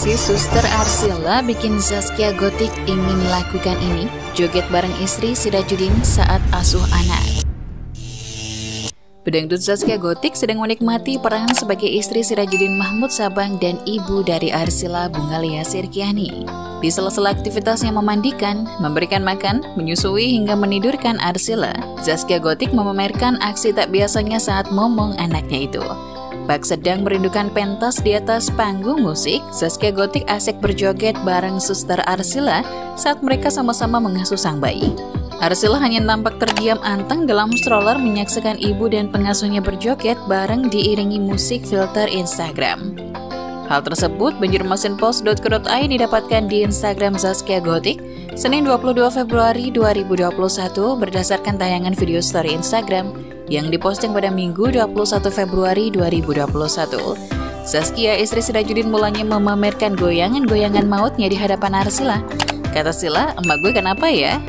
Suster Arsila bikin Zaskia Gotik ingin lakukan ini, joget bareng istri Sirajudin saat asuh anak. Pedangdut Zaskia Gotik sedang menikmati peran sebagai istri Sirajudin Mahmud Sabang dan ibu dari Arsila Bungalia Sirkiani. Di sela-sela aktivitasnya memandikan, memberikan makan, menyusui hingga menidurkan Arsila, Zaskia Gotik memamerkan aksi tak biasanya saat momong anaknya itu. Bak sedang merindukan pentas di atas panggung musik, Saskia Gotik asik berjoget bareng suster Arsila saat mereka sama-sama mengasuh sang bayi. Arsila hanya nampak terdiam anteng dalam stroller menyaksikan ibu dan pengasuhnya berjoget bareng diiringi musik filter Instagram. Hal tersebut banjirmasinpost.co.id didapatkan di Instagram Zaskia Gotik Senin 22 Februari 2021 berdasarkan tayangan video story Instagram yang diposting pada Minggu 21 Februari 2021. Saskia, istri Sirajudin mulanya memamerkan goyangan-goyangan mautnya di hadapan Arsila. Kata Sila, emak gue kenapa ya?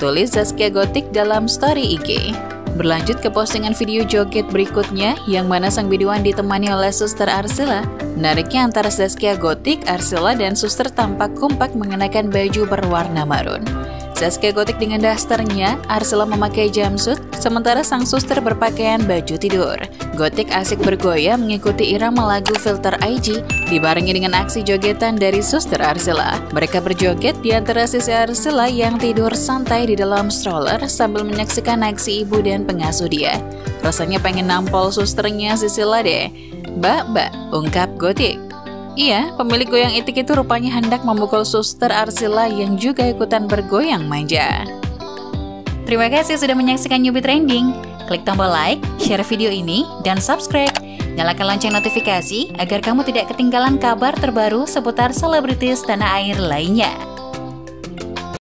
Tulis Saskia Gotik dalam story IG. Berlanjut ke postingan video joget berikutnya, yang mana sang biduan ditemani oleh suster Arsila. Menariknya antara Saskia Gotik, Arsila, dan suster tampak kompak mengenakan baju berwarna marun. Saskia Gotik dengan dasternya, Arsela memakai jumpsuit, sementara sang suster berpakaian baju tidur. Gotik asik bergoyah mengikuti irama lagu Filter IG, dibarengi dengan aksi jogetan dari suster Arsela. Mereka berjoget di antara sisi Arsela yang tidur santai di dalam stroller sambil menyaksikan aksi ibu dan pengasuh dia. Rasanya pengen nampol susternya Sisila deh. Mbak, mbak, ungkap Gotik. Iya, pemilik goyang itik itu rupanya hendak memukul suster Arsila yang juga ikutan bergoyang manja. Terima kasih sudah menyaksikan Newbie Trending. Klik tombol like, share video ini, dan subscribe. Nyalakan lonceng notifikasi agar kamu tidak ketinggalan kabar terbaru seputar selebritis tanah air lainnya.